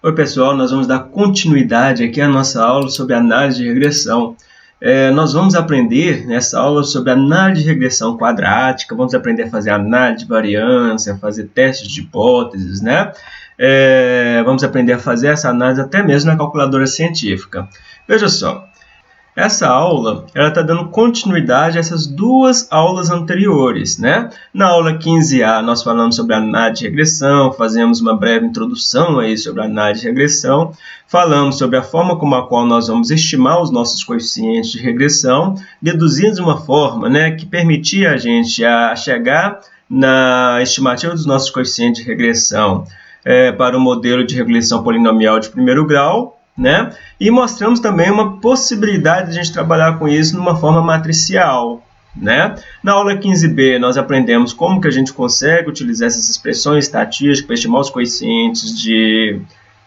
Oi pessoal, nós vamos dar continuidade aqui à nossa aula sobre análise de regressão. É, nós vamos aprender nessa aula sobre análise de regressão quadrática, vamos aprender a fazer análise de variância, fazer testes de hipóteses, né? É, vamos aprender a fazer essa análise até mesmo na calculadora científica. Veja só, essa aula ela está dando continuidade a essas duas aulas anteriores, né? Na aula 15A nós falamos sobre análise de regressão, fazemos uma breve introdução aí sobre análise de regressão, falamos sobre a forma como a qual nós vamos estimar os nossos coeficientes de regressão, deduzindo de uma forma, né, que permitia a gente a chegar na estimativa dos nossos coeficientes de regressão é, para o modelo de regressão polinomial de primeiro grau, né? E mostramos também uma possibilidade de a gente trabalhar com isso numa forma matricial, né? Na aula 15b, nós aprendemos como que a gente consegue utilizar essas expressões estatísticas para estimar os coeficientes de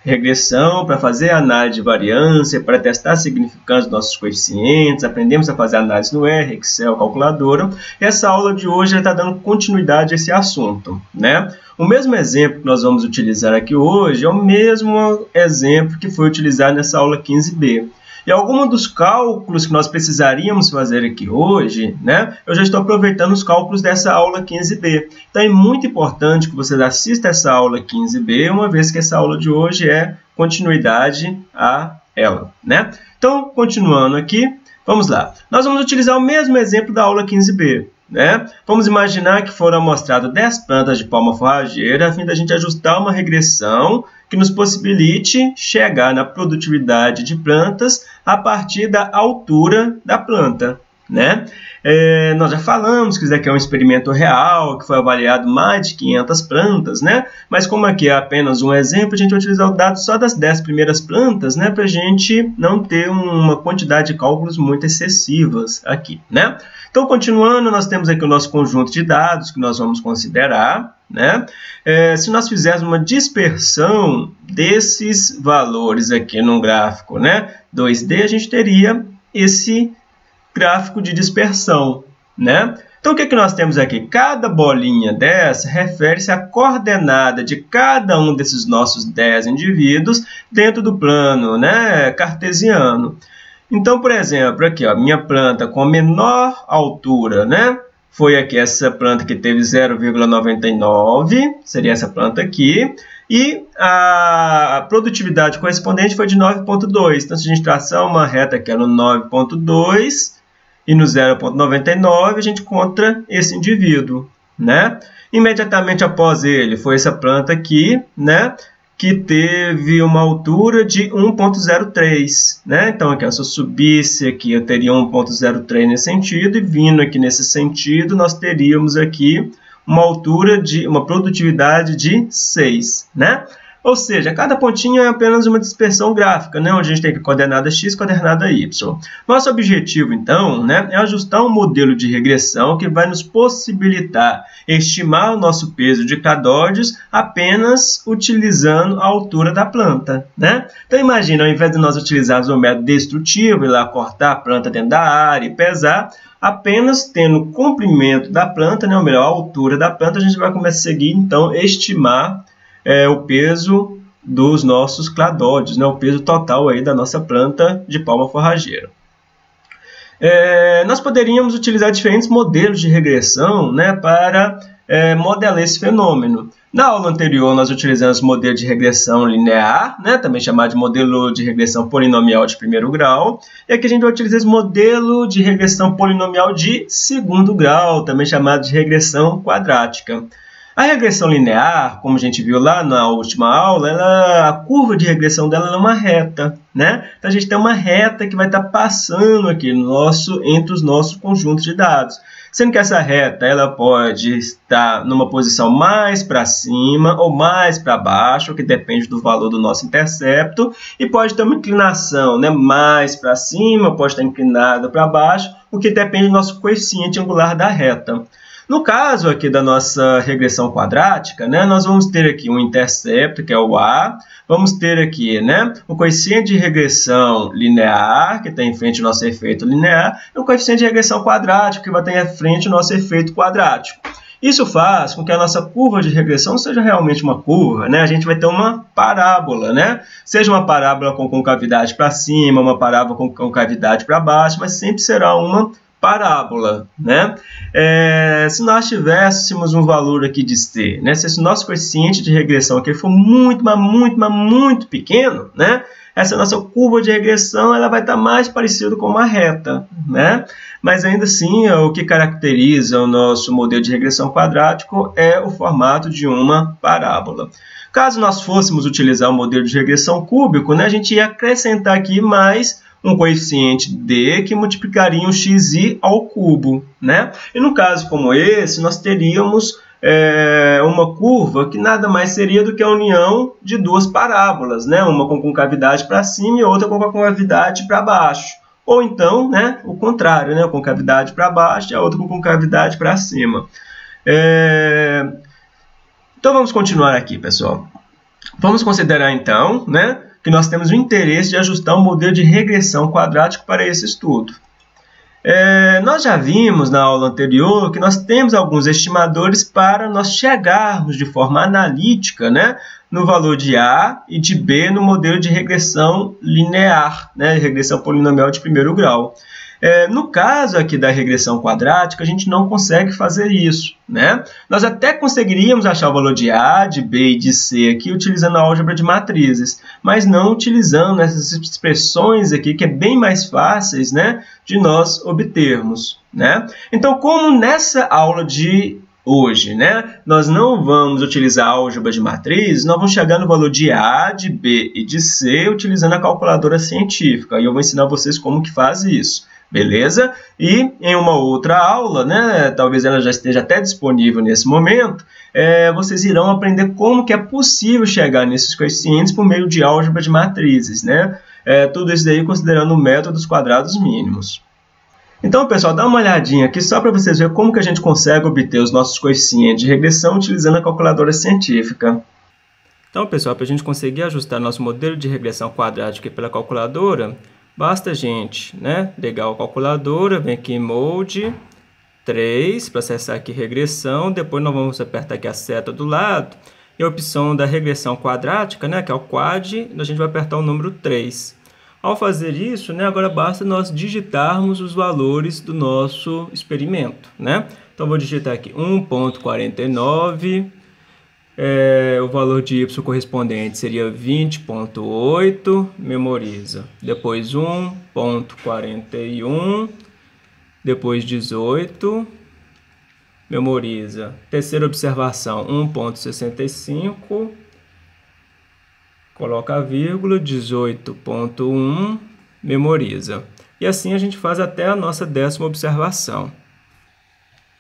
regressão, para fazer análise de variância, para testar a significância dos nossos coeficientes, aprendemos a fazer análise no R, Excel, calculadora. Essa aula de hoje está dando continuidade a esse assunto, né? O mesmo exemplo que nós vamos utilizar aqui hoje é o mesmo exemplo que foi utilizado nessa aula 15b. E alguns dos cálculos que nós precisaríamos fazer aqui hoje, né, eu já estou aproveitando os cálculos dessa aula 15b. Então é muito importante que você assista essa aula 15b, uma vez que essa aula de hoje é continuidade a ela. Né? Então, continuando aqui, vamos lá. Nós vamos utilizar o mesmo exemplo da aula 15b. Né? Vamos imaginar que foram mostradas 10 plantas de palma forrageira a fim da gente ajustar uma regressão que nos possibilite chegar na produtividade de plantas a partir da altura da planta. Né? É, nós já falamos que isso aqui é um experimento real, que foi avaliado mais de 500 plantas, né? mas como aqui é apenas um exemplo, a gente vai utilizar o dado só das 10 primeiras plantas né? para a gente não ter uma quantidade de cálculos muito excessivas aqui. Né? Então, continuando, nós temos aqui o nosso conjunto de dados que nós vamos considerar. Né? É, se nós fizermos uma dispersão desses valores aqui num gráfico né, 2D, a gente teria esse gráfico de dispersão. Né? Então, o que, é que nós temos aqui? Cada bolinha dessa refere-se à coordenada de cada um desses nossos 10 indivíduos dentro do plano né, cartesiano. Então, por exemplo, aqui, ó, minha planta com a menor altura, né? Foi aqui essa planta que teve 0,99, seria essa planta aqui. E a produtividade correspondente foi de 9,2. Então, se a gente traçar uma reta aqui no 9,2 e no 0,99, a gente encontra esse indivíduo, né? Imediatamente após ele foi essa planta aqui, né? que teve uma altura de 1.03, né? Então, aqui, se eu subisse aqui, eu teria 1.03 nesse sentido, e vindo aqui nesse sentido, nós teríamos aqui uma altura de uma produtividade de 6, né? Ou seja, cada pontinho é apenas uma dispersão gráfica, né, onde a gente tem coordenada x, coordenada y. Nosso objetivo, então, né, é ajustar um modelo de regressão que vai nos possibilitar estimar o nosso peso de cadóides apenas utilizando a altura da planta. Né? Então, imagina, ao invés de nós utilizarmos o método destrutivo, ir lá cortar a planta dentro da área e pesar, apenas tendo o comprimento da planta, né, ou melhor, a altura da planta, a gente vai começar a seguir, então, estimar é, o peso dos nossos cladóides, né, o peso total aí da nossa planta de palma forrageira. É, nós poderíamos utilizar diferentes modelos de regressão né, para é, modelar esse fenômeno. Na aula anterior, nós utilizamos modelo de regressão linear, né, também chamado de modelo de regressão polinomial de primeiro grau. E aqui a gente vai utilizar esse modelo de regressão polinomial de segundo grau, também chamado de regressão quadrática. A regressão linear, como a gente viu lá na última aula, ela, a curva de regressão dela é uma reta, né? Então a gente tem uma reta que vai estar passando aqui no nosso, entre os nossos conjuntos de dados. Sendo que essa reta ela pode estar numa posição mais para cima ou mais para baixo, que depende do valor do nosso intercepto, e pode ter uma inclinação né, mais para cima, pode estar inclinada para baixo, o que depende do nosso coeficiente angular da reta. No caso aqui da nossa regressão quadrática, né, nós vamos ter aqui um intercepto, que é o A, vamos ter aqui né, o coeficiente de regressão linear, que está em frente ao nosso efeito linear, e o coeficiente de regressão quadrático, que vai ter em frente ao nosso efeito quadrático. Isso faz com que a nossa curva de regressão seja realmente uma curva, né? A gente vai ter uma parábola, né? Seja uma parábola com concavidade para cima, uma parábola com concavidade para baixo, mas sempre será uma parábola, né? É, se nós tivéssemos um valor aqui de c, né? Se nosso coeficiente de regressão aqui for muito, mas muito, mas muito pequeno, né? Essa nossa curva de regressão ela vai estar mais parecida com uma reta, né? Mas ainda assim, o que caracteriza o nosso modelo de regressão quadrático é o formato de uma parábola. Caso nós fôssemos utilizar o modelo de regressão cúbico, né, a gente ia acrescentar aqui mais um coeficiente d que multiplicaria um xi ao cubo. Né? E no caso como esse, nós teríamos é, uma curva que nada mais seria do que a união de duas parábolas, né? uma com concavidade para cima e outra com concavidade para baixo. Ou então, né, o contrário, né, com cavidade para baixo e a outra com concavidade para cima. É... Então vamos continuar aqui, pessoal. Vamos considerar então, né, que nós temos o interesse de ajustar um modelo de regressão quadrático para esse estudo. É, nós já vimos na aula anterior que nós temos alguns estimadores para nós chegarmos de forma analítica né, no valor de A e de B no modelo de regressão linear, né, regressão polinomial de primeiro grau. É, no caso aqui da regressão quadrática, a gente não consegue fazer isso. Né? Nós até conseguiríamos achar o valor de A, de B e de C aqui utilizando a álgebra de matrizes, mas não utilizando essas expressões aqui que é bem mais fáceis né, de nós obtermos. Né? Então, como nessa aula de hoje, né? Nós não vamos utilizar álgebra de matrizes, nós vamos chegar no valor de A, de B e de C utilizando a calculadora científica. E eu vou ensinar vocês como que faz isso beleza? E em uma outra aula, né, talvez ela já esteja até disponível nesse momento, é, vocês irão aprender como que é possível chegar nesses coeficientes por meio de álgebra de matrizes, né? É, tudo isso daí considerando o método dos quadrados mínimos. Então, pessoal, dá uma olhadinha aqui só para vocês verem como que a gente consegue obter os nossos coeficientes de regressão utilizando a calculadora científica. Então, pessoal, para a gente conseguir ajustar nosso modelo de regressão quadrática pela calculadora, Basta gente né, ligar a calculadora, vem aqui em Mode 3 para acessar aqui regressão, depois nós vamos apertar aqui a seta do lado e a opção da regressão quadrática, né, que é o quad, a gente vai apertar o número 3. Ao fazer isso, né, agora basta nós digitarmos os valores do nosso experimento. Né? Então, vou digitar aqui 1.49 é, o valor de y correspondente seria 20.8, memoriza. Depois 1.41, depois 18, memoriza. Terceira observação, 1.65, coloca a vírgula, 18.1, memoriza. E assim a gente faz até a nossa décima observação.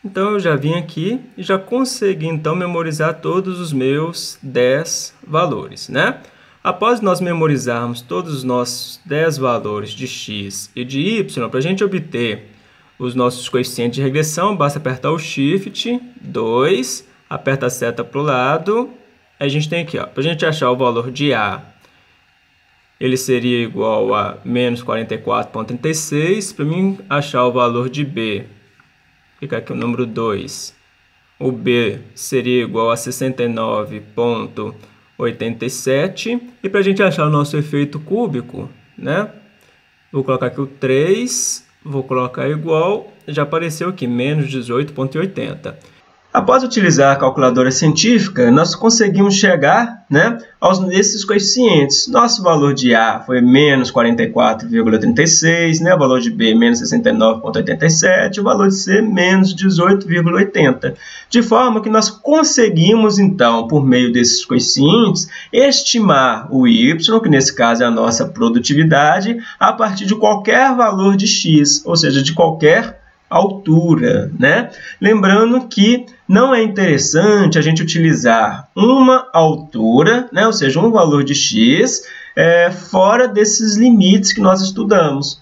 Então eu já vim aqui e já consegui então memorizar todos os meus 10 valores, né? Após nós memorizarmos todos os nossos 10 valores de x e de y, para a gente obter os nossos coeficientes de regressão, basta apertar o Shift 2, aperta a seta para o lado, a gente tem aqui, para a gente achar o valor de A, ele seria igual a menos 44,36, para mim achar o valor de B, fica aqui o número 2. O B seria igual a 69,87. E para a gente achar o nosso efeito cúbico, né? Vou colocar aqui o 3, vou colocar igual, já apareceu aqui, menos 18,80. Após utilizar a calculadora científica, nós conseguimos chegar né, aos, nesses coeficientes. Nosso valor de A foi menos 44,36, né, o valor de B menos 69,87, o valor de C menos 18,80. De forma que nós conseguimos, então, por meio desses coeficientes, estimar o Y, que nesse caso é a nossa produtividade, a partir de qualquer valor de X, ou seja, de qualquer altura, né? Lembrando que não é interessante a gente utilizar uma altura, né? ou seja, um valor de x, é, fora desses limites que nós estudamos.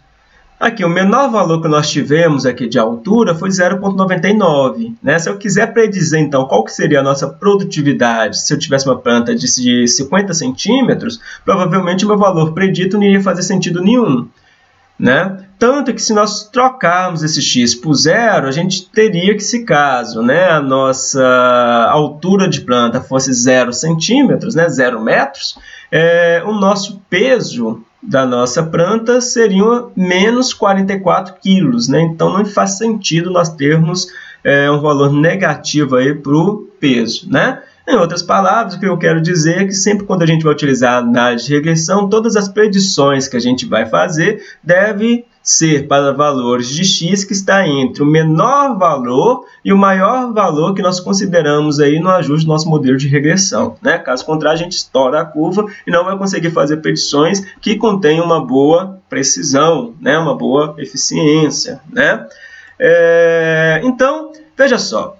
Aqui, o menor valor que nós tivemos aqui de altura foi 0,99. Né? Se eu quiser predizer, então, qual que seria a nossa produtividade se eu tivesse uma planta de 50 centímetros, provavelmente o meu valor predito não iria fazer sentido nenhum. Né? Tanto que se nós trocarmos esse x por zero, a gente teria que, se caso né, a nossa altura de planta fosse zero centímetros, né, zero metros, é, o nosso peso da nossa planta seria menos 44 quilos. Né? Então não faz sentido nós termos é, um valor negativo para o peso. Né? Em outras palavras, o que eu quero dizer é que sempre quando a gente vai utilizar a análise de regressão, todas as predições que a gente vai fazer devem ser para valores de x que está entre o menor valor e o maior valor que nós consideramos aí no ajuste do nosso modelo de regressão. Né? Caso contrário, a gente estoura a curva e não vai conseguir fazer predições que contenham uma boa precisão, né? uma boa eficiência. Né? É... Então, veja só,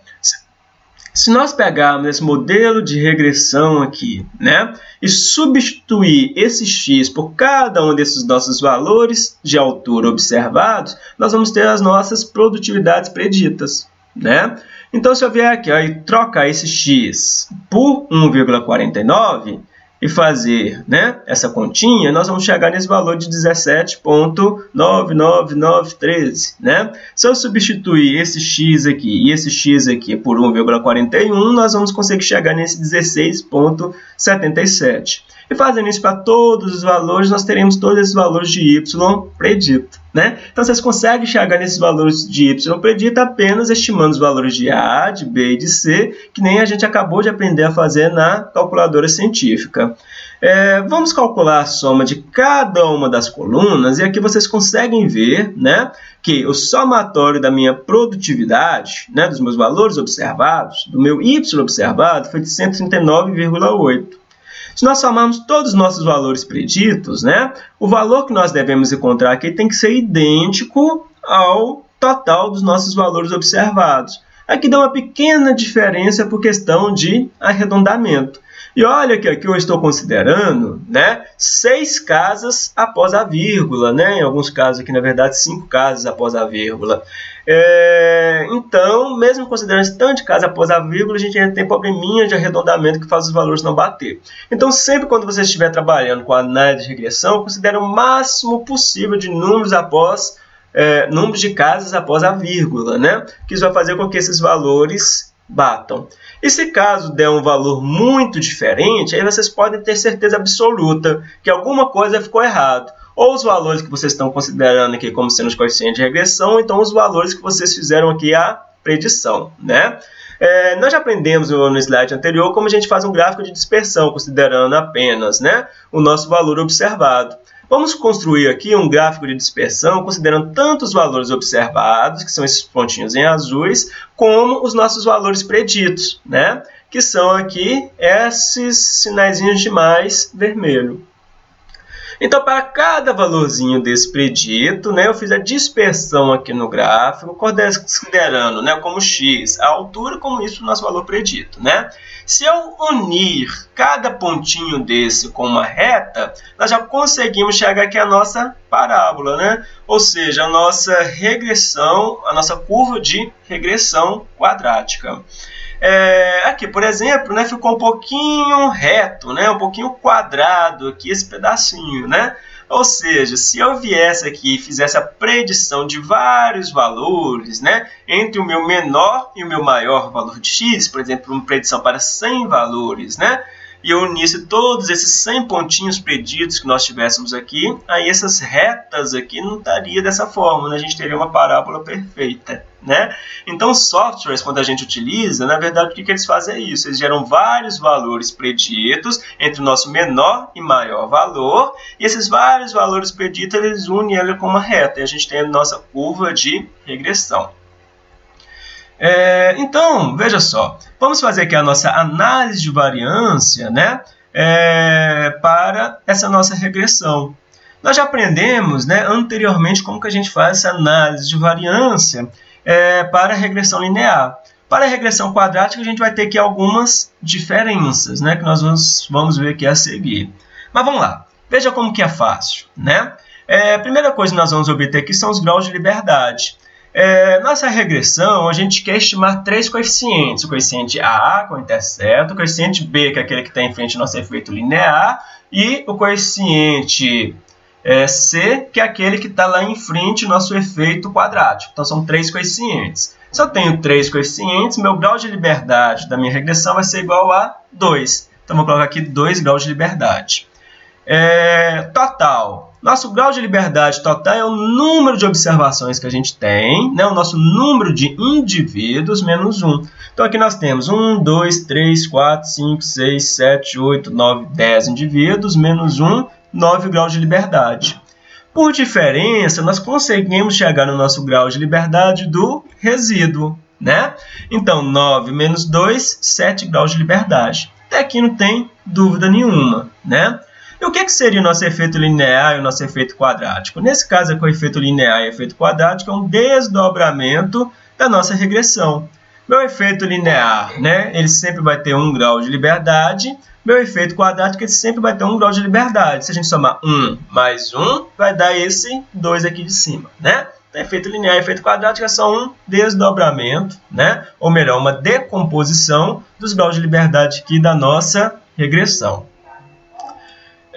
se nós pegarmos esse modelo de regressão aqui, né, e substituir esse x por cada um desses nossos valores de altura observados, nós vamos ter as nossas produtividades preditas, né? Então, se eu vier aqui ó, e trocar esse x por 1,49, e fazer né, essa continha, nós vamos chegar nesse valor de 17,99913. Né? Se eu substituir esse x aqui e esse x aqui por 1,41, nós vamos conseguir chegar nesse 16,77. E fazendo isso para todos os valores, nós teremos todos esses valores de y predito. Né? Então, vocês conseguem chegar nesses valores de y predito apenas estimando os valores de A, de B e de C, que nem a gente acabou de aprender a fazer na calculadora científica. É, vamos calcular a soma de cada uma das colunas e aqui vocês conseguem ver né, que o somatório da minha produtividade, né, dos meus valores observados, do meu y observado, foi de 139,8. Se nós somarmos todos os nossos valores preditos, né, o valor que nós devemos encontrar aqui tem que ser idêntico ao total dos nossos valores observados. Aqui dá uma pequena diferença por questão de arredondamento. E olha que aqui eu estou considerando né, seis casas após a vírgula, né? em alguns casos aqui, na verdade, cinco casas após a vírgula. É, então, mesmo considerando esse tanto de casas após a vírgula, a gente ainda tem probleminha de arredondamento que faz os valores não bater. Então, sempre quando você estiver trabalhando com análise de regressão, considere o máximo possível de números após é, números de casas após a vírgula, né? Que isso vai fazer com que esses valores batam. E se caso der um valor muito diferente, aí vocês podem ter certeza absoluta que alguma coisa ficou errado. Ou os valores que vocês estão considerando aqui como sendo os coeficientes de regressão, ou então os valores que vocês fizeram aqui a predição, né? É, nós já aprendemos no slide anterior como a gente faz um gráfico de dispersão, considerando apenas né, o nosso valor observado. Vamos construir aqui um gráfico de dispersão, considerando tanto os valores observados, que são esses pontinhos em azuis, como os nossos valores preditos, né? que são aqui esses sinaizinhos de mais vermelho. Então, para cada valorzinho desse predito, né, eu fiz a dispersão aqui no gráfico, considerando né, como x a altura, como isso o nosso valor predito. Né? Se eu unir cada pontinho desse com uma reta, nós já conseguimos chegar aqui a nossa parábola, né? ou seja, a nossa regressão, a nossa curva de regressão quadrática. É, aqui, por exemplo, né, ficou um pouquinho reto, né, um pouquinho quadrado aqui esse pedacinho, né? Ou seja, se eu viesse aqui e fizesse a predição de vários valores, né, entre o meu menor e o meu maior valor de x, por exemplo, uma predição para 100 valores, né, e eu unisse todos esses 100 pontinhos preditos que nós tivéssemos aqui, aí essas retas aqui não estaria dessa forma, né? a gente teria uma parábola perfeita. Né? Então, softwares, quando a gente utiliza, na verdade, o que, que eles fazem é isso. Eles geram vários valores preditos entre o nosso menor e maior valor, e esses vários valores preditos, eles unem ela com uma reta, e a gente tem a nossa curva de regressão. É, então, veja só, vamos fazer aqui a nossa análise de variância né, é, para essa nossa regressão. Nós já aprendemos né, anteriormente como que a gente faz essa análise de variância é, para regressão linear. Para a regressão quadrática, a gente vai ter aqui algumas diferenças né, que nós vamos, vamos ver aqui a seguir. Mas vamos lá, veja como que é fácil. Né? É, a primeira coisa que nós vamos obter aqui são os graus de liberdade. É, nossa regressão, a gente quer estimar três coeficientes. O coeficiente A, com intercepto, o coeficiente B, que é aquele que está em frente ao nosso efeito linear, e o coeficiente é, C, que é aquele que está lá em frente ao nosso efeito quadrático. Então, são três coeficientes. Se eu tenho três coeficientes, meu grau de liberdade da minha regressão vai ser igual a 2. Então, vou colocar aqui 2 graus de liberdade. É, total. Nosso grau de liberdade total é o número de observações que a gente tem, né? o nosso número de indivíduos menos 1. Então, aqui nós temos 1, 2, 3, 4, 5, 6, 7, 8, 9, 10 indivíduos, menos 1, 9 graus de liberdade. Por diferença, nós conseguimos chegar no nosso grau de liberdade do resíduo, né? Então, 9 menos 2, 7 graus de liberdade. Até aqui não tem dúvida nenhuma, né? E o que, que seria o nosso efeito linear e o nosso efeito quadrático? Nesse caso, com o efeito linear e efeito quadrático, é um desdobramento da nossa regressão. Meu efeito linear, né, ele sempre vai ter um grau de liberdade, meu efeito quadrático ele sempre vai ter um grau de liberdade. Se a gente somar 1 mais 1, vai dar esse 2 aqui de cima, né? Então, efeito linear e efeito quadrático é só um desdobramento, né? ou melhor, uma decomposição dos graus de liberdade aqui da nossa regressão.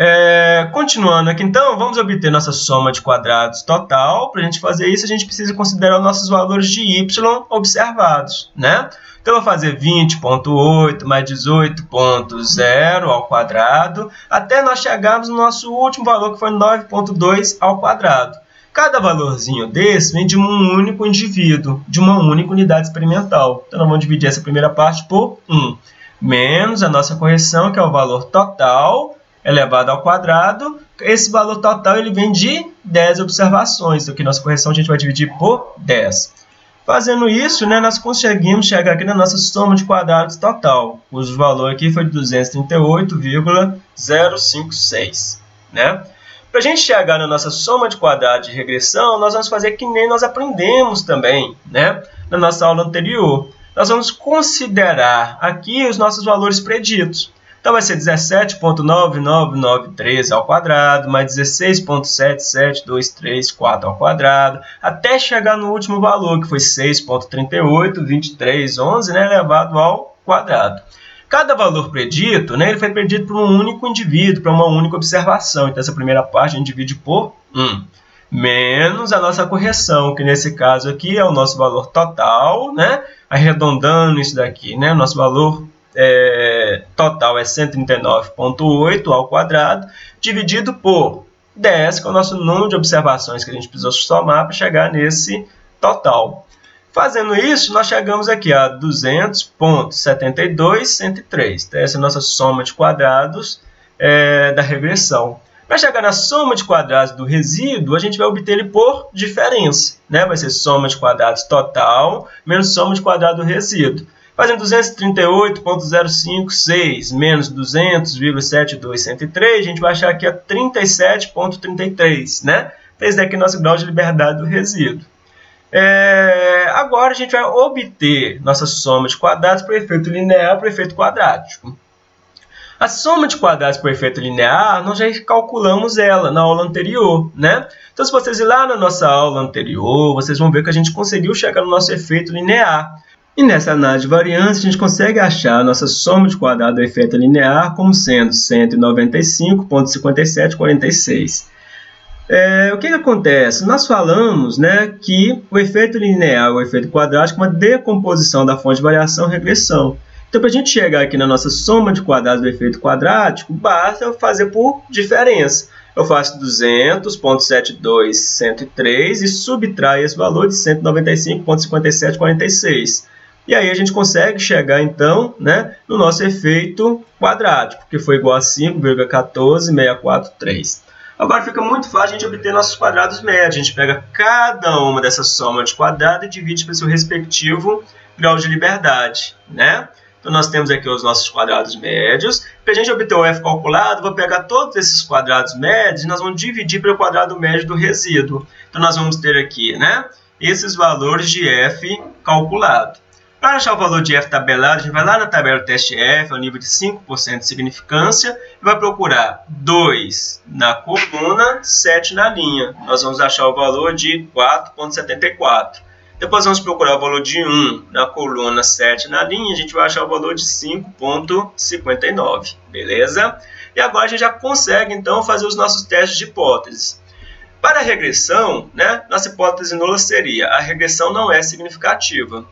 É, continuando aqui, então, vamos obter nossa soma de quadrados total. Para a gente fazer isso, a gente precisa considerar os nossos valores de y observados, né? Então, eu vou fazer 20.8 mais 18.0 ao quadrado, até nós chegarmos no nosso último valor, que foi 9.2 ao quadrado. Cada valorzinho desse vem de um único indivíduo, de uma única unidade experimental. Então, nós vamos dividir essa primeira parte por 1, menos a nossa correção, que é o valor total, elevado ao quadrado. Esse valor total ele vem de 10 observações, então aqui nossa correção a gente vai dividir por 10. Fazendo isso, né, nós conseguimos chegar aqui na nossa soma de quadrados total, cujo valor aqui foi de 238,056. Né? Para a gente chegar na nossa soma de quadrados de regressão, nós vamos fazer que nem nós aprendemos também né, na nossa aula anterior. Nós vamos considerar aqui os nossos valores preditos. Então, vai ser 17.99913 ao quadrado, mais 16.77234 ao quadrado, até chegar no último valor, que foi 6.382311, né, elevado ao quadrado. Cada valor predito, né, ele foi predito por um único indivíduo, para uma única observação. Então, essa primeira parte a gente divide por 1. Menos a nossa correção, que nesse caso aqui é o nosso valor total, né? Arredondando isso daqui, né? Nosso valor é, total é 139,8 ao quadrado, dividido por 10, que é o nosso número de observações que a gente precisou somar para chegar nesse total. Fazendo isso, nós chegamos aqui a 200.72103. Então, essa é a nossa soma de quadrados é, da regressão. Para chegar na soma de quadrados do resíduo, a gente vai obter ele por diferença. Né? Vai ser soma de quadrados total menos soma de quadrado do resíduo. Fazendo 238.056 menos 200,72103, a gente vai achar aqui a 37.33, né? Esse daqui é o nosso grau de liberdade do resíduo. É, agora a gente vai obter nossa soma de quadrados para o efeito linear para o efeito quadrático. A soma de quadrados por efeito linear, nós já calculamos ela na aula anterior, né? Então, se vocês ir lá na nossa aula anterior, vocês vão ver que a gente conseguiu chegar no nosso efeito linear. E nessa análise de variância, a gente consegue achar a nossa soma de quadrado do efeito linear como sendo 195,5746. É, o que, que acontece? Nós falamos né, que o efeito linear, o efeito quadrático, é uma decomposição da fonte de variação regressão. Então, para a gente chegar aqui na nossa soma de quadrados do efeito quadrático, basta eu fazer por diferença. Eu faço 200.72103 e subtraio esse valor de 195.5746. E aí a gente consegue chegar, então, né, no nosso efeito quadrático, que foi igual a 5,14643. Agora fica muito fácil a gente obter nossos quadrados médios. A gente pega cada uma dessas somas de quadrado e divide pelo seu respectivo grau de liberdade. Né? Então, nós temos aqui os nossos quadrados médios. Para a gente obter o f calculado, vou pegar todos esses quadrados médios e nós vamos dividir pelo quadrado médio do resíduo. Então, nós vamos ter aqui né, esses valores de f calculado. Para achar o valor de F tabelado, a gente vai lá na tabela do teste F, ao nível de 5% de significância, e vai procurar 2 na coluna, 7 na linha. Nós vamos achar o valor de 4,74. Depois vamos procurar o valor de 1 na coluna, 7 na linha, a gente vai achar o valor de 5,59, beleza? E agora a gente já consegue, então, fazer os nossos testes de hipóteses. Para a regressão, né, nossa hipótese nula seria a regressão não é significativa.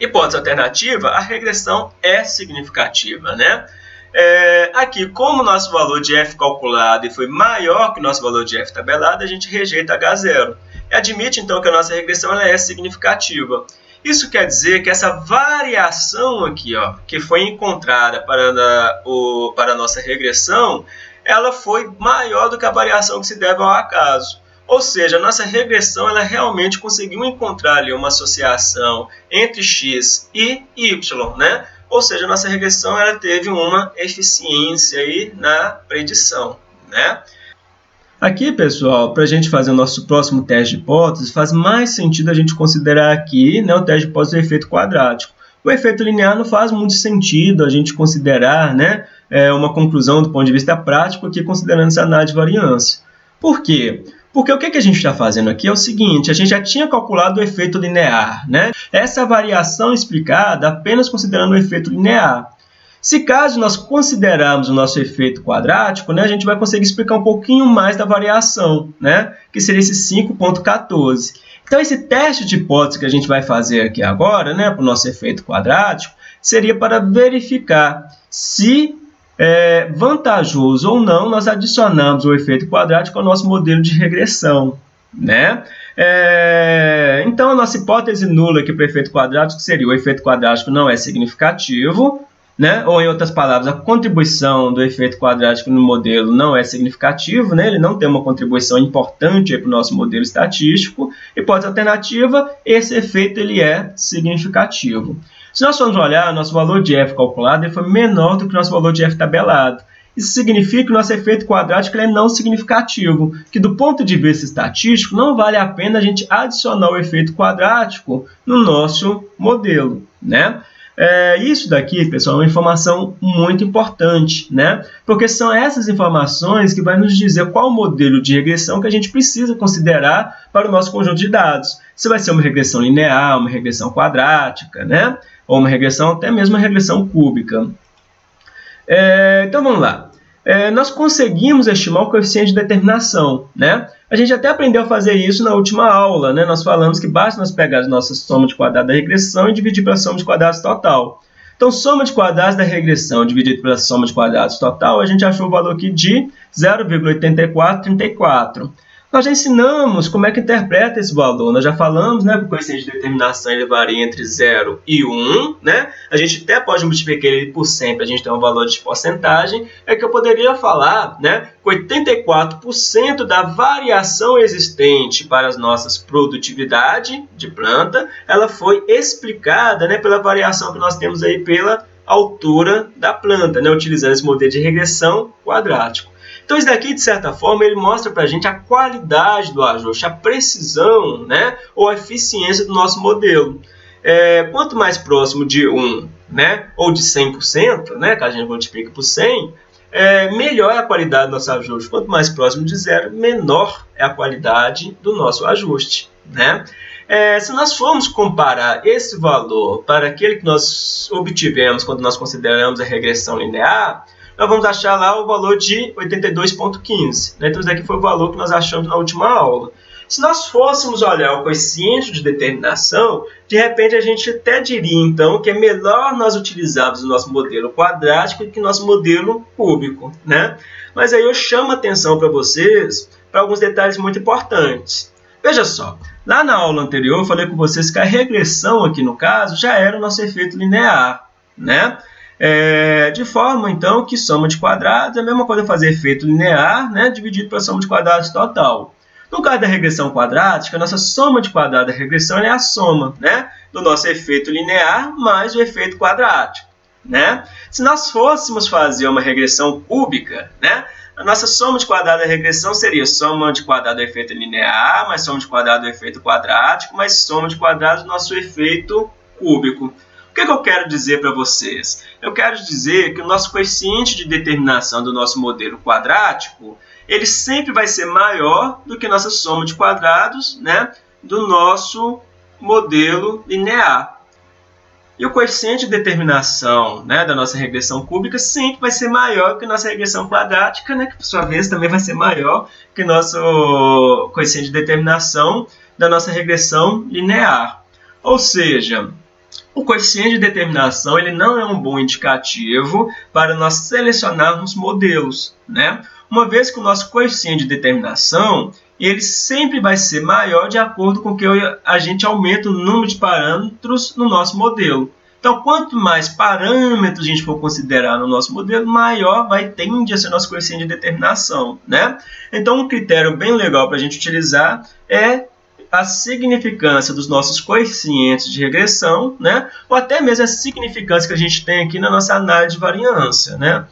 Hipótese alternativa, a regressão é significativa. Né? É, aqui, como nosso valor de f calculado foi maior que o nosso valor de f tabelado, a gente rejeita H0. E admite, então, que a nossa regressão ela é significativa. Isso quer dizer que essa variação aqui, ó, que foi encontrada para a, o, para a nossa regressão, ela foi maior do que a variação que se deve ao acaso. Ou seja, a nossa regressão ela realmente conseguiu encontrar ali uma associação entre x e y, né? Ou seja, a nossa regressão ela teve uma eficiência aí na predição, né? Aqui, pessoal, para a gente fazer o nosso próximo teste de hipótese, faz mais sentido a gente considerar aqui né, o teste de hipótese do efeito quadrático. O efeito linear não faz muito sentido a gente considerar né, é, uma conclusão do ponto de vista prático aqui, considerando essa análise de variância. Por quê? Porque o que, que a gente está fazendo aqui é o seguinte, a gente já tinha calculado o efeito linear, né? Essa variação explicada apenas considerando o efeito linear. Se caso nós considerarmos o nosso efeito quadrático, né, a gente vai conseguir explicar um pouquinho mais da variação, né, que seria esse 5.14. Então, esse teste de hipótese que a gente vai fazer aqui agora, né, para o nosso efeito quadrático, seria para verificar se é vantajoso ou não nós adicionamos o efeito quadrático ao nosso modelo de regressão. Né? É, então, a nossa hipótese nula aqui para o efeito quadrático seria o efeito quadrático não é significativo, né? ou em outras palavras, a contribuição do efeito quadrático no modelo não é significativo, né? ele não tem uma contribuição importante para o nosso modelo estatístico. Hipótese alternativa, esse efeito ele é significativo. Se nós formos olhar, nosso valor de f calculado foi menor do que nosso valor de f tabelado. Isso significa que o nosso efeito quadrático é não significativo, que do ponto de vista estatístico não vale a pena a gente adicionar o efeito quadrático no nosso modelo. Né? É, isso daqui, pessoal, é uma informação muito importante, né? Porque são essas informações que vai nos dizer qual modelo de regressão que a gente precisa considerar para o nosso conjunto de dados. Se vai ser uma regressão linear, uma regressão quadrática, né? Ou uma regressão, até mesmo uma regressão cúbica. É, então vamos lá é, nós conseguimos estimar o coeficiente de determinação. Né? A gente até aprendeu a fazer isso na última aula. Né? Nós falamos que basta nós pegar a nossa soma de quadrados da regressão e dividir pela soma de quadrados total. Então, soma de quadrados da regressão dividido pela soma de quadrados total, a gente achou o valor aqui de 0,8434. Nós já ensinamos como é que interpreta esse valor. Nós já falamos né, que o coeficiente de determinação ele varia entre 0 e 1. Né? A gente até pode multiplicar ele por 100 para a gente ter um valor de porcentagem. É que eu poderia falar né, que 84% da variação existente para as nossas produtividade de planta, ela foi explicada né, pela variação que nós temos aí pela altura da planta, né, utilizando esse modelo de regressão quadrático. Então, isso daqui, de certa forma, ele mostra para a gente a qualidade do ajuste, a precisão né, ou a eficiência do nosso modelo. É, quanto mais próximo de 1 né, ou de 100%, né, que a gente multiplica por 100, é, melhor é a qualidade do nosso ajuste. Quanto mais próximo de zero, menor é a qualidade do nosso ajuste. Né? É, se nós formos comparar esse valor para aquele que nós obtivemos quando nós consideramos a regressão linear, nós vamos achar lá o valor de 82,15. Né? Então, esse daqui foi o valor que nós achamos na última aula. Se nós fôssemos olhar o coeficiente de determinação, de repente a gente até diria então que é melhor nós utilizarmos o nosso modelo quadrático que o nosso modelo cúbico. Né? Mas aí eu chamo a atenção para vocês para alguns detalhes muito importantes. Veja só, lá na aula anterior eu falei com vocês que a regressão aqui no caso já era o nosso efeito linear. Né? É, de forma, então, que soma de quadrados é a mesma coisa fazer efeito linear, né, dividido pela soma de quadrados total. No caso da regressão quadrática, a nossa soma de quadrados da regressão é a soma né, do nosso efeito linear mais o efeito quadrático. Né? Se nós fôssemos fazer uma regressão cúbica, né, a nossa soma de quadrados da regressão seria soma de quadrado do efeito linear, mais soma de quadrado do efeito quadrático, mais soma de quadrados do nosso efeito cúbico. O que, que eu quero dizer para vocês? Eu quero dizer que o nosso coeficiente de determinação do nosso modelo quadrático, ele sempre vai ser maior do que nossa soma de quadrados né, do nosso modelo linear. E o coeficiente de determinação né, da nossa regressão cúbica sempre vai ser maior que nossa regressão quadrática, né, que por sua vez também vai ser maior que o nosso coeficiente de determinação da nossa regressão linear. Ou seja, o coeficiente de determinação ele não é um bom indicativo para nós selecionarmos modelos. Né? Uma vez que o nosso coeficiente de determinação ele sempre vai ser maior de acordo com que a gente aumenta o número de parâmetros no nosso modelo. Então, quanto mais parâmetros a gente for considerar no nosso modelo, maior vai tender a ser nosso coeficiente de determinação. Né? Então, um critério bem legal para a gente utilizar é a significância dos nossos coeficientes de regressão, né? ou até mesmo a significância que a gente tem aqui na nossa análise de variância. Né?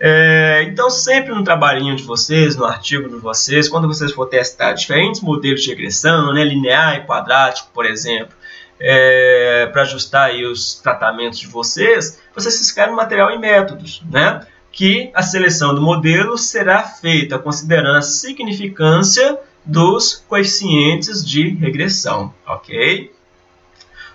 É, então, sempre no trabalhinho de vocês, no artigo de vocês, quando vocês for testar diferentes modelos de regressão, né, linear e quadrático, por exemplo, é, para ajustar os tratamentos de vocês, vocês escrevem material e métodos, né? que a seleção do modelo será feita considerando a significância dos coeficientes de regressão, ok?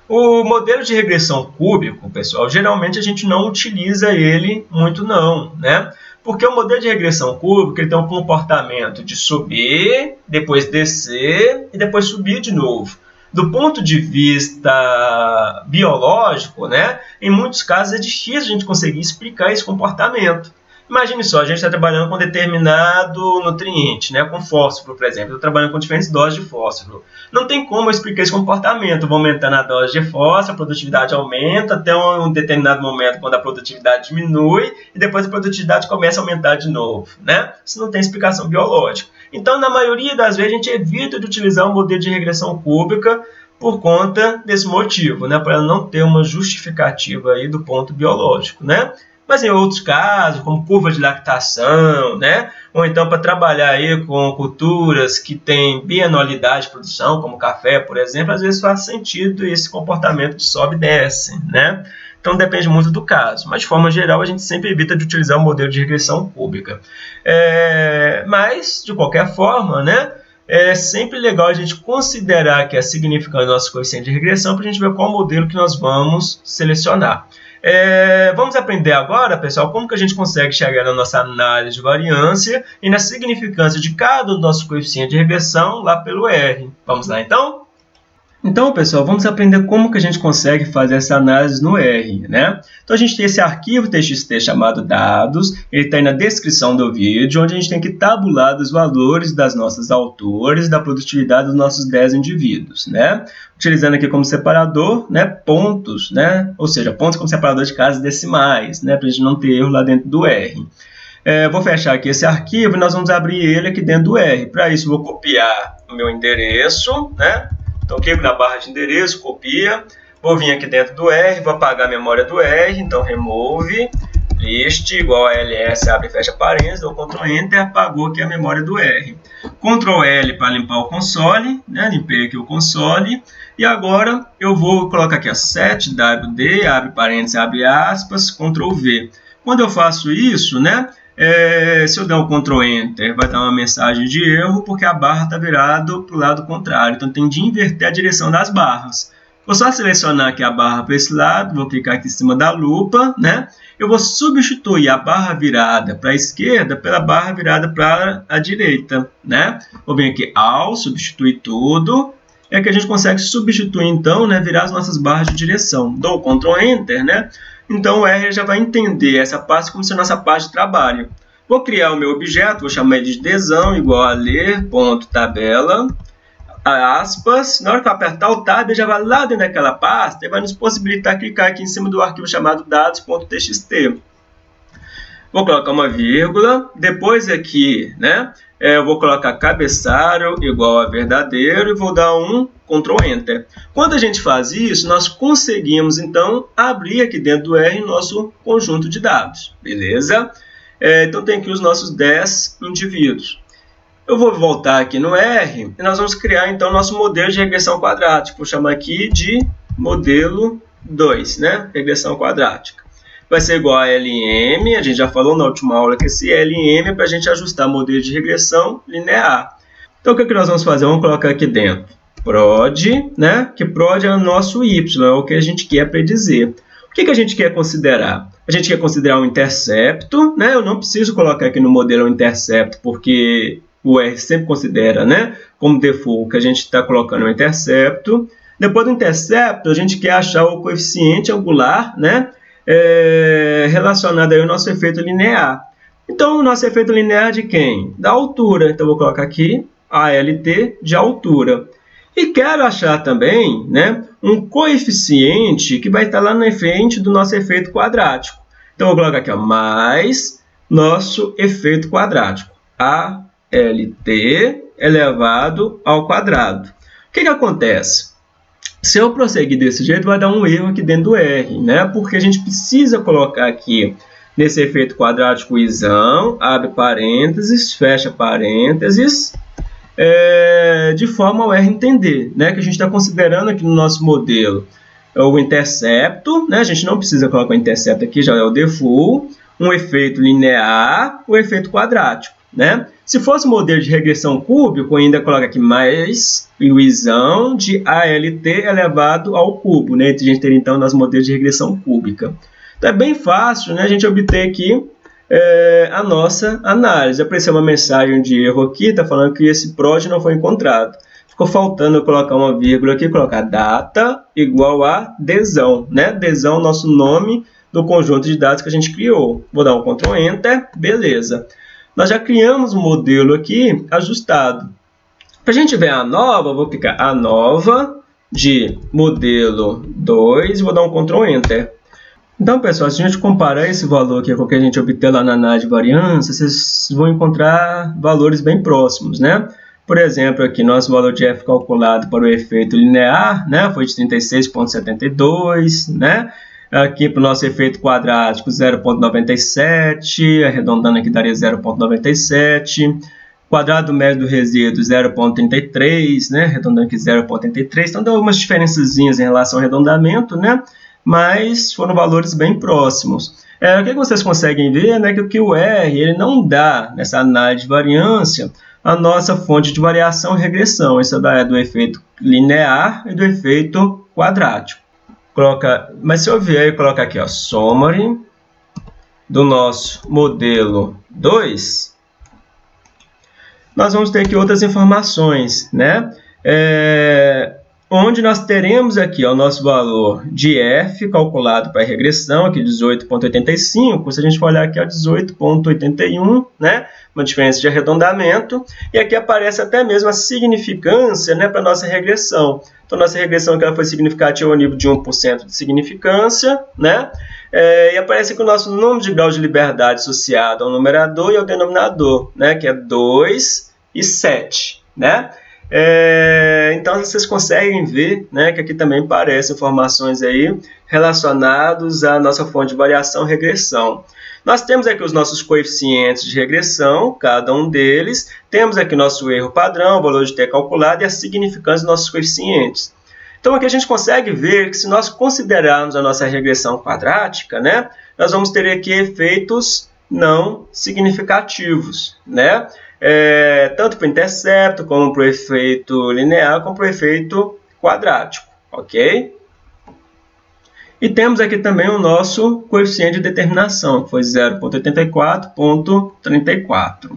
O modelo de regressão cúbico, pessoal, geralmente a gente não utiliza ele muito não, né? Porque o modelo de regressão cúbica ele tem um comportamento de subir, depois descer e depois subir de novo. Do ponto de vista biológico, né, em muitos casos é difícil a gente conseguir explicar esse comportamento. Imagine só, a gente está trabalhando com determinado nutriente, né? com fósforo, por exemplo. Estou trabalhando com diferentes doses de fósforo. Não tem como eu explicar esse comportamento. vou aumentando a dose de fósforo, a produtividade aumenta até um determinado momento, quando a produtividade diminui, e depois a produtividade começa a aumentar de novo. Né? Isso não tem explicação biológica. Então, na maioria das vezes, a gente evita de utilizar um modelo de regressão cúbica por conta desse motivo, né? para não ter uma justificativa aí do ponto biológico. Né? Mas em outros casos, como curva de lactação, né? ou então para trabalhar aí com culturas que têm bianualidade de produção, como café, por exemplo, às vezes faz sentido esse comportamento de sobe e desce. Né? Então depende muito do caso, mas de forma geral a gente sempre evita de utilizar o modelo de regressão cúbica. É, mas, de qualquer forma, né, é sempre legal a gente considerar que é significante o nosso coeficiente de regressão para a gente ver qual modelo que nós vamos selecionar. É, vamos aprender agora, pessoal, como que a gente consegue chegar na nossa análise de variância e na significância de cada dos nossos coeficientes de regressão lá pelo R. Vamos lá, então? Então, pessoal, vamos aprender como que a gente consegue fazer essa análise no R, né? Então, a gente tem esse arquivo txt chamado dados, ele está aí na descrição do vídeo, onde a gente tem que tabular os valores das nossas autores, da produtividade dos nossos 10 indivíduos, né? Utilizando aqui como separador, né, pontos, né? Ou seja, pontos como separador de casas decimais, né? Para a gente não ter erro lá dentro do R. É, vou fechar aqui esse arquivo e nós vamos abrir ele aqui dentro do R. Para isso, vou copiar o meu endereço, né? Então, clico na barra de endereço, copia. Vou vir aqui dentro do R, vou apagar a memória do R. Então, remove, list, igual a ls, abre e fecha parênteses. Dou Ctrl Enter, apagou aqui a memória do R. Ctrl L para limpar o console, né? limpei aqui o console. E agora eu vou colocar aqui a set wd, abre parênteses, abre aspas, Ctrl V. Quando eu faço isso, né, é, se eu der um Ctrl Enter, vai dar uma mensagem de erro, porque a barra está virada para o lado contrário. Então, tem de inverter a direção das barras. Vou só selecionar aqui a barra para esse lado, vou clicar aqui em cima da lupa, né? Eu vou substituir a barra virada para a esquerda pela barra virada para a direita, né? Vou vir aqui ao, substituir tudo. É que a gente consegue substituir, então, né, virar as nossas barras de direção. Dou Ctrl Enter, né? Então o R já vai entender essa parte como se a nossa parte de trabalho. Vou criar o meu objeto, vou chamar ele de desão igual a ler.tabela, aspas. Na hora que eu apertar o tab, ele já vai lá dentro daquela pasta e vai nos possibilitar clicar aqui em cima do arquivo chamado dados.txt. Vou colocar uma vírgula, depois aqui, né, eu vou colocar cabeçalho igual a verdadeiro e vou dar um Ctrl Enter. Quando a gente faz isso, nós conseguimos, então, abrir aqui dentro do R nosso conjunto de dados, beleza? É, então, tem aqui os nossos 10 indivíduos. Eu vou voltar aqui no R e nós vamos criar, então, nosso modelo de regressão quadrática. Vou chamar aqui de modelo 2, né? Regressão quadrática vai ser igual a LM, a gente já falou na última aula que esse LM é para a gente ajustar modelo de regressão linear. Então, o que, é que nós vamos fazer? Vamos colocar aqui dentro prod, né? Que prod é o nosso y, é o que a gente quer predizer. O que, que a gente quer considerar? A gente quer considerar um intercepto, né? Eu não preciso colocar aqui no modelo um intercepto, porque o R sempre considera, né? Como default que a gente está colocando um intercepto. Depois do intercepto, a gente quer achar o coeficiente angular, né? É, relacionado ao nosso efeito linear. Então, o nosso efeito linear é de quem? Da altura. Então, vou colocar aqui ALT de altura. E quero achar também né, um coeficiente que vai estar lá na frente do nosso efeito quadrático. Então, vou colocar aqui, ó, mais nosso efeito quadrático. ALT elevado ao quadrado. O que, que acontece? Se eu prosseguir desse jeito, vai dar um erro aqui dentro do R, né? Porque a gente precisa colocar aqui nesse efeito quadrático isão, abre parênteses, fecha parênteses, é, de forma ao R entender, né, que a gente está considerando aqui no nosso modelo o intercepto, né, a gente não precisa colocar o intercepto aqui, já é o default, um efeito linear, o um efeito quadrático. Né? Se fosse modelo de regressão cúbico, ainda coloca aqui mais o isão de ALT elevado ao cubo. Né? A gente teria então nos modelos de regressão cúbica. Então é bem fácil né, a gente obter aqui é, a nossa análise. Apareceu uma mensagem de erro aqui, está falando que esse prod não foi encontrado. Ficou faltando eu colocar uma vírgula aqui, colocar data igual a desão. Né? Desão é nosso nome do conjunto de dados que a gente criou. Vou dar um Ctrl Enter, beleza. Nós já criamos um modelo aqui ajustado. Para a gente ver a nova, vou clicar a nova de modelo 2, vou dar um Ctrl Enter. Então, pessoal, se a gente comparar esse valor aqui com o que a gente obteve lá na análise de variância, vocês vão encontrar valores bem próximos, né? Por exemplo, aqui nosso valor de f calculado para o efeito linear, né, foi de 36,72, né? Aqui para o nosso efeito quadrático, 0,97, arredondando aqui daria 0,97. Quadrado médio do resíduo, 0,33, né? Arredondando aqui 0,33. Então, deu algumas diferenças em relação ao arredondamento, né? mas foram valores bem próximos. É, o que vocês conseguem ver né, que o QR ele não dá, nessa análise de variância, a nossa fonte de variação e regressão. Isso é do efeito linear e do efeito quadrático. Coloca, mas se eu vier e colocar aqui, ó, summary do nosso modelo 2, nós vamos ter aqui outras informações, né? É, onde nós teremos aqui ó, o nosso valor de f calculado para a regressão, aqui 18,85, se a gente for olhar aqui, é 18,81, né, uma diferença de arredondamento, e aqui aparece até mesmo a significância né, para a nossa regressão. Então, nossa regressão aqui ela foi significativa ao nível de 1% de significância, né, é, e aparece aqui o nosso número de grau de liberdade associado ao numerador e ao denominador, né, que é 2 e 7, né, é, então vocês conseguem ver né, que aqui também aparecem informações aí relacionadas à nossa fonte de variação regressão. Nós temos aqui os nossos coeficientes de regressão, cada um deles. Temos aqui nosso erro padrão, o valor de t calculado e a significância dos nossos coeficientes. Então aqui a gente consegue ver que se nós considerarmos a nossa regressão quadrática, né, nós vamos ter aqui efeitos não significativos, né? É, tanto para o intercepto, como para o efeito linear, como para o efeito quadrático, ok? E temos aqui também o nosso coeficiente de determinação, que foi 0.84.34.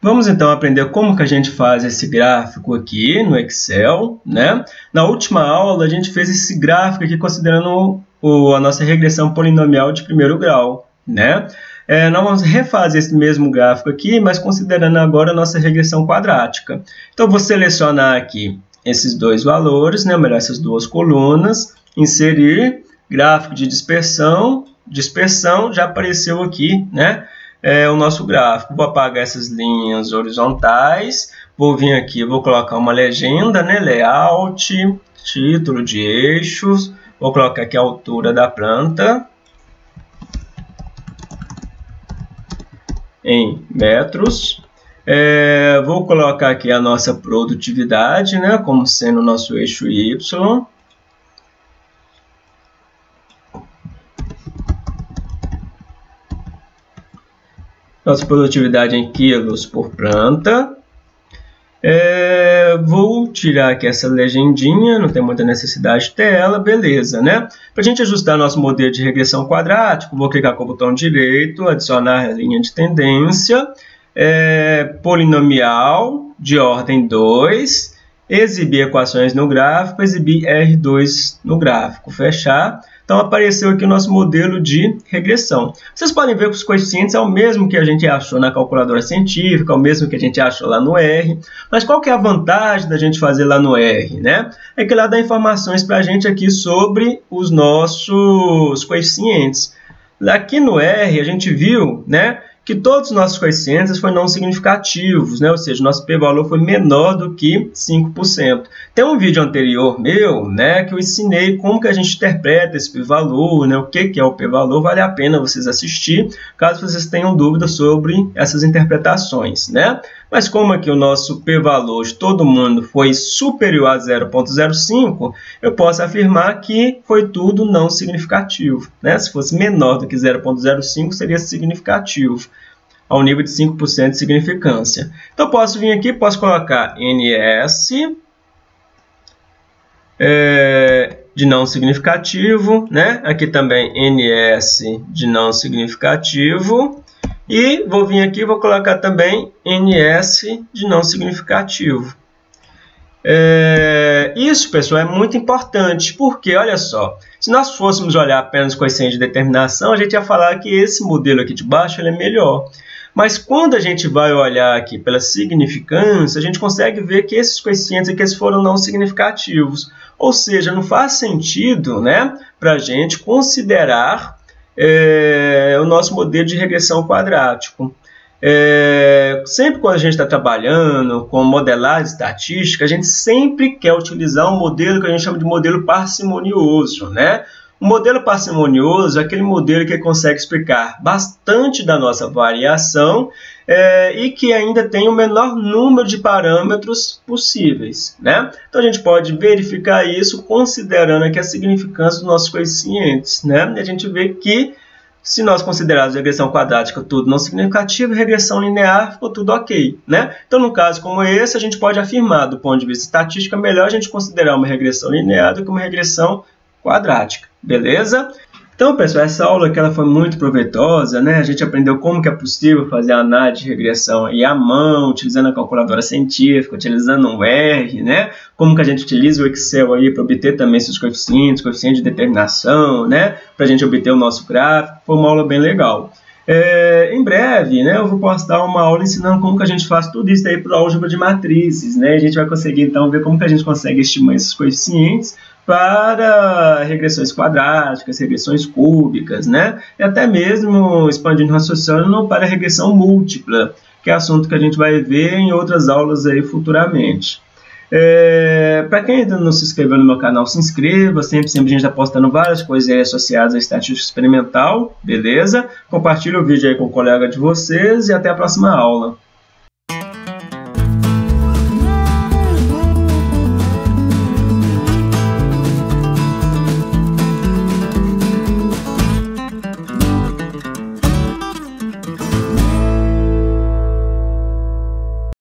Vamos então aprender como que a gente faz esse gráfico aqui no Excel. Né? Na última aula a gente fez esse gráfico aqui considerando o, a nossa regressão polinomial de primeiro grau. Né? É, nós vamos refazer esse mesmo gráfico aqui, mas considerando agora a nossa regressão quadrática. Então, vou selecionar aqui esses dois valores, né, melhor, essas duas colunas, inserir gráfico de dispersão, dispersão já apareceu aqui, né, é, o nosso gráfico. Vou apagar essas linhas horizontais, vou vir aqui, vou colocar uma legenda, né, layout, título de eixos, vou colocar aqui a altura da planta, em metros. É, vou colocar aqui a nossa produtividade, né, como sendo o nosso eixo Y. Nossa produtividade em quilos por planta. É, vou tirar aqui essa legendinha, não tem muita necessidade de ter ela, beleza, né? Para a gente ajustar nosso modelo de regressão quadrático, vou clicar com o botão direito, adicionar a linha de tendência, é, polinomial de ordem 2, exibir equações no gráfico, exibir R2 no gráfico, fechar. Então apareceu aqui o nosso modelo de regressão. Vocês podem ver que os coeficientes é o mesmo que a gente achou na calculadora científica, é o mesmo que a gente achou lá no R. Mas qual que é a vantagem da gente fazer lá no R? Né? É que lá dá informações para a gente aqui sobre os nossos coeficientes. Aqui no R a gente viu né, que todos os nossos coeficientes foram não significativos, né? ou seja, nosso p-valor foi menor do que 5%. Tem um vídeo anterior meu né, que eu ensinei como que a gente interpreta esse p-valor, né, o que, que é o p-valor, vale a pena vocês assistir, caso vocês tenham dúvidas sobre essas interpretações. Né? Mas como aqui o nosso p-valor de todo mundo foi superior a 0.05, eu posso afirmar que foi tudo não significativo. Né? Se fosse menor do que 0.05, seria significativo, ao nível de 5% de significância. Então, posso vir aqui, posso colocar NS é, de não significativo, né? aqui também NS de não significativo, e vou vir aqui vou colocar também NS de não significativo. É, isso, pessoal, é muito importante, porque, olha só, se nós fôssemos olhar apenas coeficiente de determinação, a gente ia falar que esse modelo aqui de baixo ele é melhor. Mas quando a gente vai olhar aqui pela significância, a gente consegue ver que esses coeficientes aqui foram não significativos. Ou seja, não faz sentido né, para a gente considerar é, o nosso modelo de regressão quadrático. É, sempre quando a gente está trabalhando com modelagem estatística, a gente sempre quer utilizar um modelo que a gente chama de modelo parcimonioso. Né? O modelo parcimonioso é aquele modelo que consegue explicar bastante da nossa variação é, e que ainda tem o menor número de parâmetros possíveis. Né? Então a gente pode verificar isso considerando aqui a significância dos nossos coeficientes. Né? E a gente vê que se nós considerarmos regressão quadrática tudo não significativo, regressão linear ficou tudo ok. Né? Então, no caso como esse, a gente pode afirmar, do ponto de vista estatístico, é melhor a gente considerar uma regressão linear do que uma regressão quadrática. Beleza? Então, pessoal, essa aula aqui ela foi muito proveitosa, né? A gente aprendeu como que é possível fazer a análise de regressão aí à mão, utilizando a calculadora científica, utilizando um R, né? Como que a gente utiliza o Excel aí para obter também esses coeficientes, coeficientes de determinação, né? Para a gente obter o nosso gráfico. Foi uma aula bem legal. É, em breve, né, eu vou postar uma aula ensinando como que a gente faz tudo isso aí para álgebra de matrizes, né? A gente vai conseguir então ver como que a gente consegue estimar esses coeficientes para regressões quadráticas, regressões cúbicas, né? E até mesmo expandindo o raciocínio para regressão múltipla, que é assunto que a gente vai ver em outras aulas aí futuramente. É, para quem ainda não se inscreveu no meu canal, se inscreva. Sempre, sempre a gente está postando várias coisas associadas à estatística experimental, beleza? Compartilhe o vídeo aí com o colega de vocês e até a próxima aula.